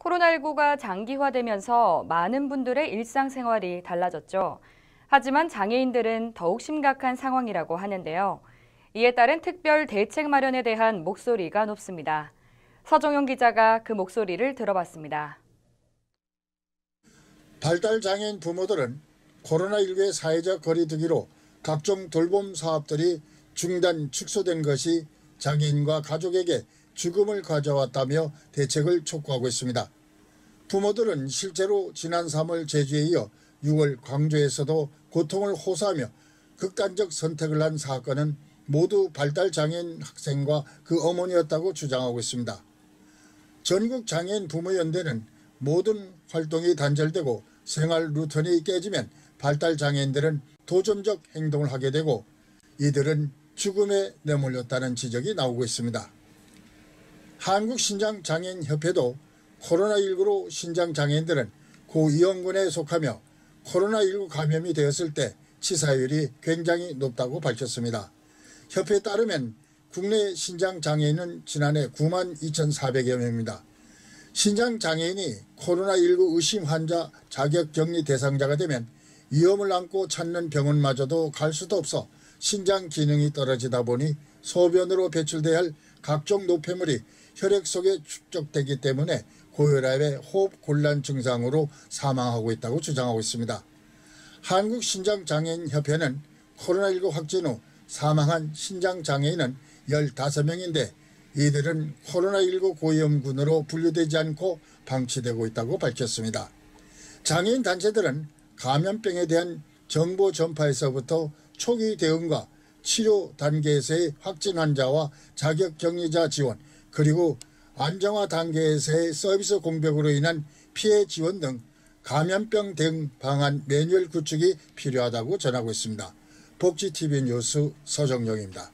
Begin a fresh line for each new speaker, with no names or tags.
코로나19가 장기화되면서 많은 분들의 일상생활이 달라졌죠. 하지만 장애인들은 더욱 심각한 상황이라고 하는데요. 이에 따른 특별 대책 마련에 대한 목소리가 높습니다. 서정용 기자가 그 목소리를 들어봤습니다.
발달 장애인 부모들은 코로나19의 사회적 거리두기로 각종 돌봄 사업들이 중단 축소된 것이 장애인과 가족에게 죽음을 가져왔다며 대책을 촉구하고 있습니다. 부모들은 실제로 지난 3월 제주에 이어 6월 광주에서도 고통을 호소하며 극단적 선택을 한 사건은 모두 발달 장애인 학생과 그 어머니였다고 주장하고 있습니다. 전국 장애인 부모연대는 모든 활동이 단절되고 생활 루틴이 깨지면 발달 장애인들은 도전적 행동을 하게 되고 이들은 죽음에 내몰렸다는 지적이 나오고 있습니다. 한국신장장애인협회도 코로나19로 신장장애인들은 고위험군에 속하며 코로나19 감염이 되었을 때 치사율이 굉장히 높다고 밝혔습니다. 협회에 따르면 국내 신장장애인은 지난해 9만 2,400여 명입니다. 신장장애인이 코로나19 의심 환자 자격격리 대상자가 되면 위험을 안고 찾는 병원마저도 갈 수도 없어 신장 기능이 떨어지다 보니 소변으로 배출돼야 할 각종 노폐물이 혈액 속에 축적되기 때문에 고혈압의 호흡 곤란 증상으로 사망하고 있다고 주장하고 있습니다. 한국신장장애인협회는 코로나19 확진 후 사망한 신장장애인은 15명인데 이들은 코로나19 고위험군으로 분류되지 않고 방치되고 있다고 밝혔습니다. 장애인 단체들은 감염병에 대한 정보 전파에서부터 초기 대응과 치료 단계에서의 확진 환자와 자격 격리자 지원 그리고 안정화 단계에서의 서비스 공백으로 인한 피해 지원 등 감염병 대응 방안 매뉴얼 구축이 필요하다고 전하고 있습니다. 복지TV 뉴스 서정영입니다.